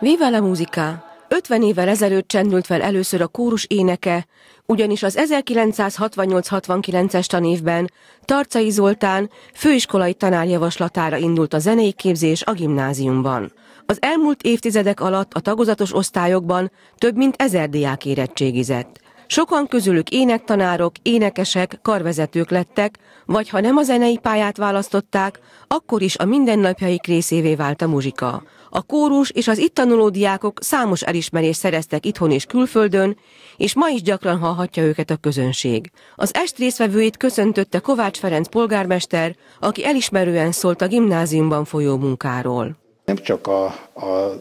Viva la musica! 50 évvel ezelőtt csendült fel először a kórus éneke, ugyanis az 1968-69-es tanévben Tarcai Zoltán főiskolai tanárjavaslatára indult a zenei képzés a gimnáziumban. Az elmúlt évtizedek alatt a tagozatos osztályokban több mint ezer diák érettségizett. Sokan közülük énektanárok, énekesek, karvezetők lettek, vagy ha nem a zenei pályát választották, akkor is a mindennapjaik részévé vált a muzsika. A kórus és az itt tanuló diákok számos elismerést szereztek itthon és külföldön, és ma is gyakran hallhatja őket a közönség. Az est részvevőit köszöntötte Kovács Ferenc polgármester, aki elismerően szólt a gimnáziumban folyó munkáról. Nem csak a, a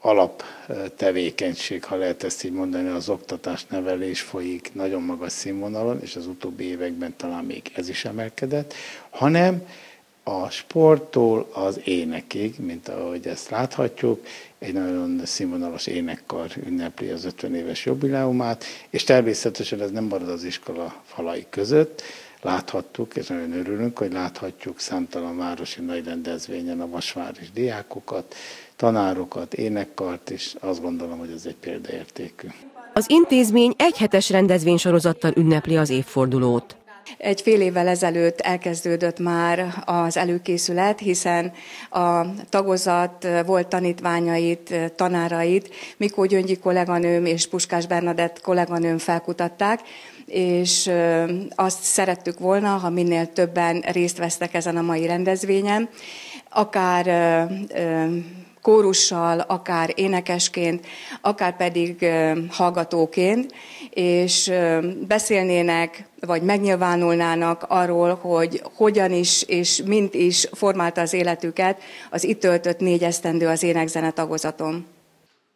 alaptevékenység, ha lehet ezt így mondani, az oktatás nevelés folyik nagyon magas színvonalon, és az utóbbi években talán még ez is emelkedett, hanem a sporttól az énekig, mint ahogy ezt láthatjuk, egy nagyon színvonalas énekkar ünnepli az 50 éves jubileumát, és természetesen ez nem marad az iskola falai között, láthattuk, és nagyon örülünk, hogy láthatjuk számtalan városi nagy rendezvényen a vasváris diákokat, tanárokat, énekkart, és azt gondolom, hogy ez egy példaértékű. Az intézmény egyhetes rendezvénysorozattal ünnepli az évfordulót. Egy fél évvel ezelőtt elkezdődött már az előkészület, hiszen a tagozat volt tanítványait, tanárait Mikó Gyöngyi kolléganőm és Puskás Bernadett kolléganőm felkutatták, és azt szerettük volna, ha minél többen részt vesztek ezen a mai rendezvényen, akár kórussal, akár énekesként, akár pedig hallgatóként, és beszélnének, vagy megnyilvánulnának arról, hogy hogyan is és mint is formálta az életüket az itt töltött négy esztendő az énekzene tagozaton.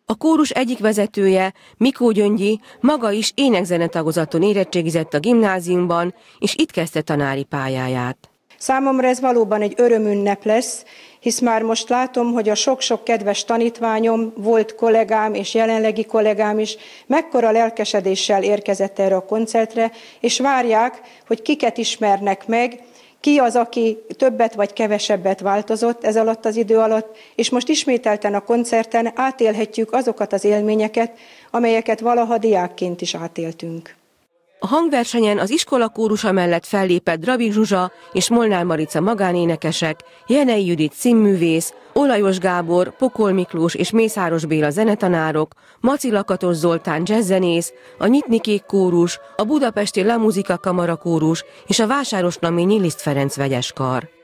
A kórus egyik vezetője, Mikó Gyöngyi, maga is énekzene tagozaton érettségizett a gimnáziumban, és itt kezdte tanári pályáját. Számomra ez valóban egy örömünnep lesz, hisz már most látom, hogy a sok-sok kedves tanítványom, volt kollégám és jelenlegi kollégám is mekkora lelkesedéssel érkezett erre a koncertre, és várják, hogy kiket ismernek meg, ki az, aki többet vagy kevesebbet változott ez alatt az idő alatt, és most ismételten a koncerten átélhetjük azokat az élményeket, amelyeket valaha diákként is átéltünk. A hangversenyen az iskola kórusa mellett fellépett Drabik Zsuzsa és Molnár Marica magánénekesek, Jenei Judit színművész, Olajos Gábor, Pokol Miklós és Mészáros Béla zenetanárok, Maci Lakatos Zoltán jazzzenész, a Nyitnikék kórus, a Budapesti La Muzika Kamara kórus és a Vásárosnaményi Liszt Ferenc vegyeskar.